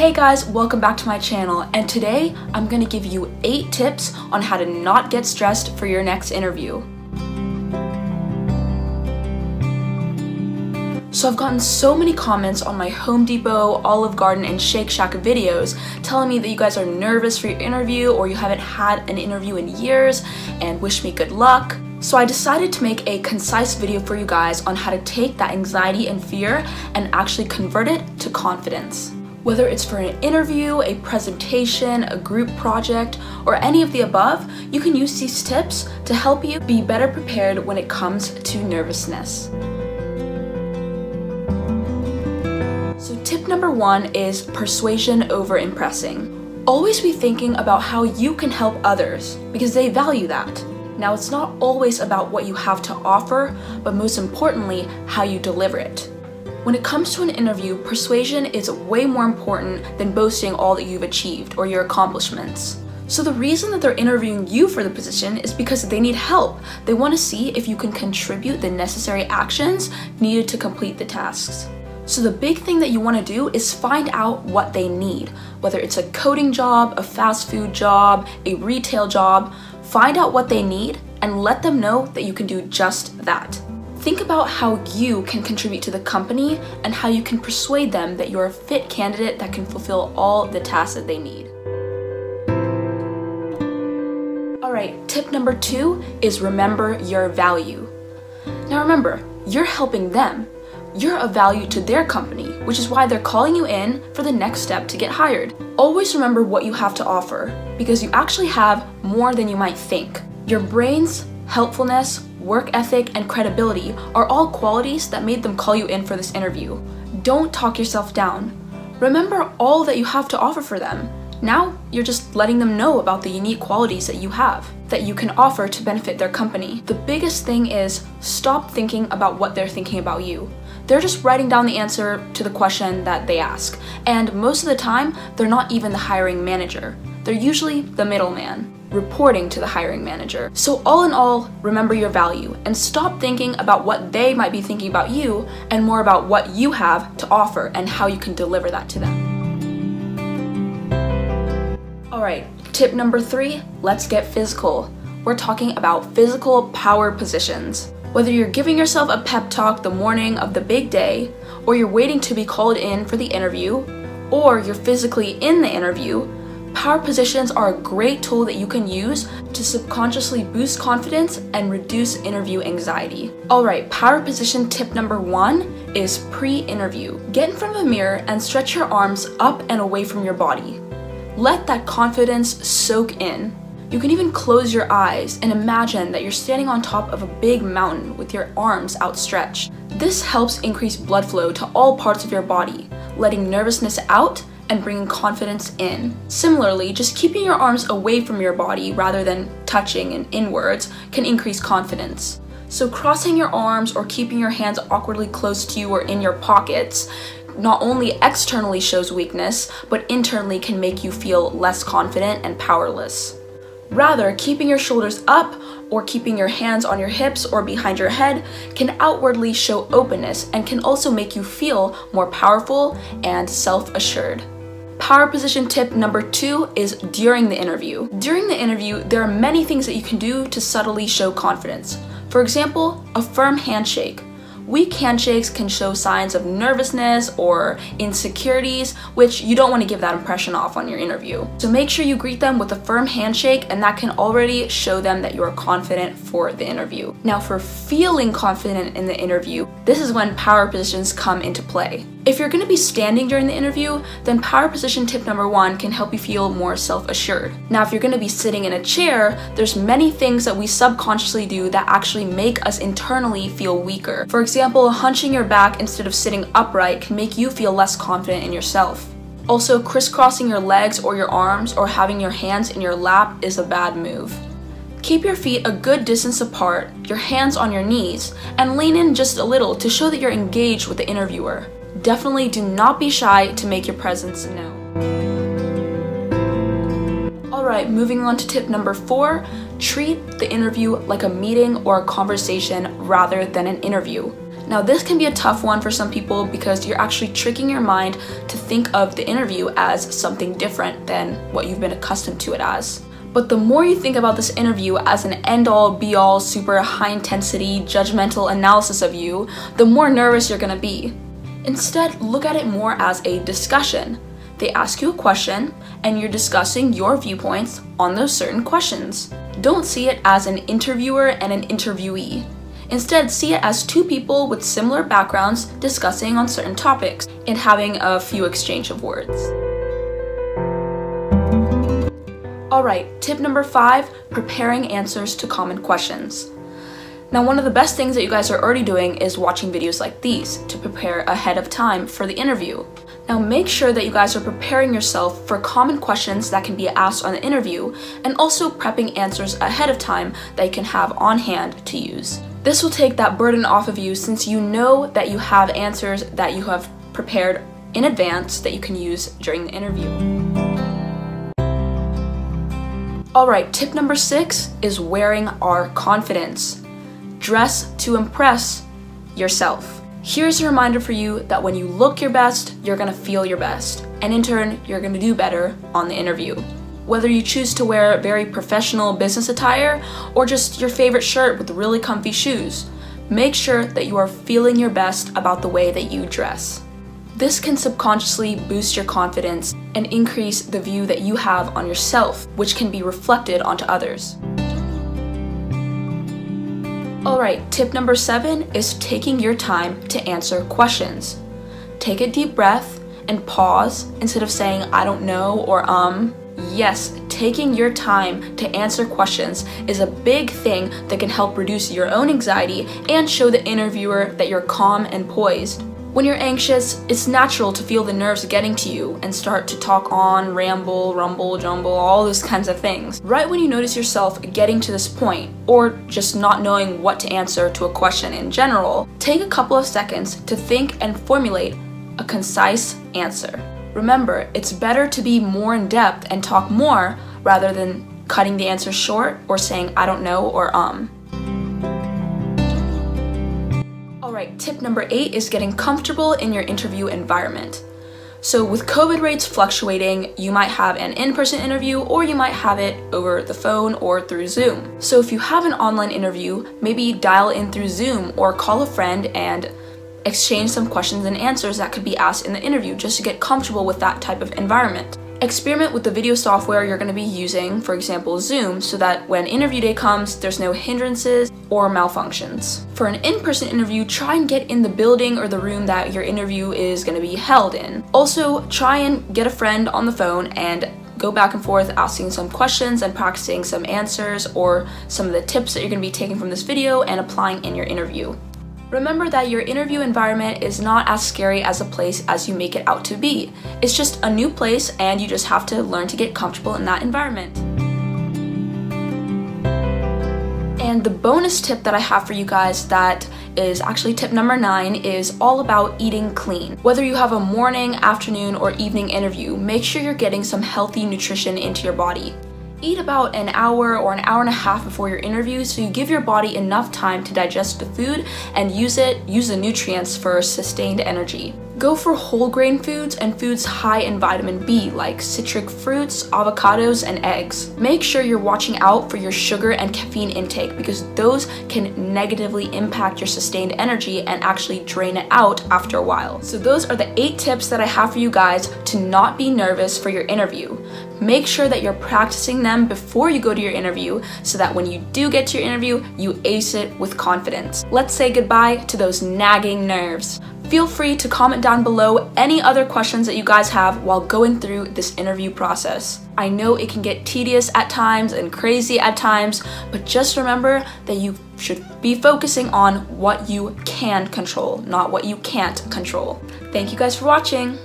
Hey guys, welcome back to my channel, and today I'm gonna give you 8 tips on how to not get stressed for your next interview. So I've gotten so many comments on my Home Depot, Olive Garden, and Shake Shack videos telling me that you guys are nervous for your interview or you haven't had an interview in years and wish me good luck. So I decided to make a concise video for you guys on how to take that anxiety and fear and actually convert it to confidence. Whether it's for an interview, a presentation, a group project, or any of the above, you can use these tips to help you be better prepared when it comes to nervousness. So tip number one is persuasion over impressing. Always be thinking about how you can help others because they value that. Now, it's not always about what you have to offer, but most importantly, how you deliver it. When it comes to an interview, persuasion is way more important than boasting all that you've achieved or your accomplishments. So the reason that they're interviewing you for the position is because they need help. They want to see if you can contribute the necessary actions needed to complete the tasks. So the big thing that you want to do is find out what they need. Whether it's a coding job, a fast food job, a retail job, find out what they need and let them know that you can do just that. Think about how you can contribute to the company and how you can persuade them that you're a fit candidate that can fulfill all the tasks that they need. Alright, tip number two is remember your value. Now remember, you're helping them. You're of value to their company, which is why they're calling you in for the next step to get hired. Always remember what you have to offer, because you actually have more than you might think. Your brains, helpfulness, work ethic, and credibility are all qualities that made them call you in for this interview. Don't talk yourself down. Remember all that you have to offer for them. Now, you're just letting them know about the unique qualities that you have, that you can offer to benefit their company. The biggest thing is stop thinking about what they're thinking about you. They're just writing down the answer to the question that they ask, and most of the time, they're not even the hiring manager. They're usually the middleman reporting to the hiring manager. So all in all, remember your value and stop thinking about what they might be thinking about you and more about what you have to offer and how you can deliver that to them. Alright, tip number three, let's get physical. We're talking about physical power positions. Whether you're giving yourself a pep talk the morning of the big day, or you're waiting to be called in for the interview, or you're physically in the interview, Power positions are a great tool that you can use to subconsciously boost confidence and reduce interview anxiety. Alright, power position tip number one is pre-interview. Get in front of a mirror and stretch your arms up and away from your body. Let that confidence soak in. You can even close your eyes and imagine that you're standing on top of a big mountain with your arms outstretched. This helps increase blood flow to all parts of your body, letting nervousness out and bringing confidence in. Similarly, just keeping your arms away from your body rather than touching and inwards can increase confidence. So crossing your arms or keeping your hands awkwardly close to you or in your pockets not only externally shows weakness, but internally can make you feel less confident and powerless. Rather, keeping your shoulders up or keeping your hands on your hips or behind your head can outwardly show openness and can also make you feel more powerful and self-assured. Power position tip number two is during the interview. During the interview, there are many things that you can do to subtly show confidence. For example, a firm handshake. Weak handshakes can show signs of nervousness or insecurities, which you don't want to give that impression off on your interview. So make sure you greet them with a firm handshake and that can already show them that you are confident for the interview. Now for feeling confident in the interview, this is when power positions come into play. If you're going to be standing during the interview, then power position tip number one can help you feel more self-assured. Now, if you're going to be sitting in a chair, there's many things that we subconsciously do that actually make us internally feel weaker. For example, hunching your back instead of sitting upright can make you feel less confident in yourself. Also, crisscrossing your legs or your arms or having your hands in your lap is a bad move. Keep your feet a good distance apart, your hands on your knees, and lean in just a little to show that you're engaged with the interviewer. Definitely do not be shy to make your presence known. Alright, moving on to tip number four, treat the interview like a meeting or a conversation rather than an interview. Now, this can be a tough one for some people because you're actually tricking your mind to think of the interview as something different than what you've been accustomed to it as. But the more you think about this interview as an end all, be all, super high intensity, judgmental analysis of you, the more nervous you're gonna be. Instead, look at it more as a discussion. They ask you a question, and you're discussing your viewpoints on those certain questions. Don't see it as an interviewer and an interviewee. Instead, see it as two people with similar backgrounds discussing on certain topics and having a few exchange of words. Alright, tip number five preparing answers to common questions. Now, one of the best things that you guys are already doing is watching videos like these to prepare ahead of time for the interview. Now, make sure that you guys are preparing yourself for common questions that can be asked on the interview and also prepping answers ahead of time that you can have on hand to use. This will take that burden off of you since you know that you have answers that you have prepared in advance that you can use during the interview. Alright, tip number six is wearing our confidence. Dress to impress yourself. Here's a reminder for you that when you look your best, you're gonna feel your best, and in turn, you're gonna do better on the interview. Whether you choose to wear very professional business attire or just your favorite shirt with really comfy shoes, make sure that you are feeling your best about the way that you dress. This can subconsciously boost your confidence and increase the view that you have on yourself, which can be reflected onto others. Alright, tip number seven is taking your time to answer questions. Take a deep breath and pause instead of saying, I don't know or um. Yes, taking your time to answer questions is a big thing that can help reduce your own anxiety and show the interviewer that you're calm and poised. When you're anxious, it's natural to feel the nerves getting to you and start to talk on, ramble, rumble, jumble, all those kinds of things. Right when you notice yourself getting to this point, or just not knowing what to answer to a question in general, take a couple of seconds to think and formulate a concise answer. Remember, it's better to be more in depth and talk more rather than cutting the answer short or saying I don't know or um. Alright, tip number eight is getting comfortable in your interview environment. So with COVID rates fluctuating, you might have an in-person interview or you might have it over the phone or through Zoom. So if you have an online interview, maybe dial in through Zoom or call a friend and exchange some questions and answers that could be asked in the interview just to get comfortable with that type of environment. Experiment with the video software you're going to be using, for example Zoom, so that when interview day comes, there's no hindrances or malfunctions. For an in-person interview, try and get in the building or the room that your interview is going to be held in. Also, try and get a friend on the phone and go back and forth asking some questions and practicing some answers or some of the tips that you're going to be taking from this video and applying in your interview. Remember that your interview environment is not as scary as a place as you make it out to be. It's just a new place and you just have to learn to get comfortable in that environment. And the bonus tip that I have for you guys that is actually tip number nine is all about eating clean. Whether you have a morning, afternoon, or evening interview, make sure you're getting some healthy nutrition into your body. Eat about an hour or an hour and a half before your interview so you give your body enough time to digest the food and use it, use the nutrients for sustained energy. Go for whole grain foods and foods high in vitamin B like citric fruits, avocados, and eggs. Make sure you're watching out for your sugar and caffeine intake because those can negatively impact your sustained energy and actually drain it out after a while. So those are the eight tips that I have for you guys to not be nervous for your interview. Make sure that you're practicing them before you go to your interview so that when you do get to your interview, you ace it with confidence. Let's say goodbye to those nagging nerves. Feel free to comment down below any other questions that you guys have while going through this interview process. I know it can get tedious at times and crazy at times, but just remember that you should be focusing on what you can control, not what you can't control. Thank you guys for watching.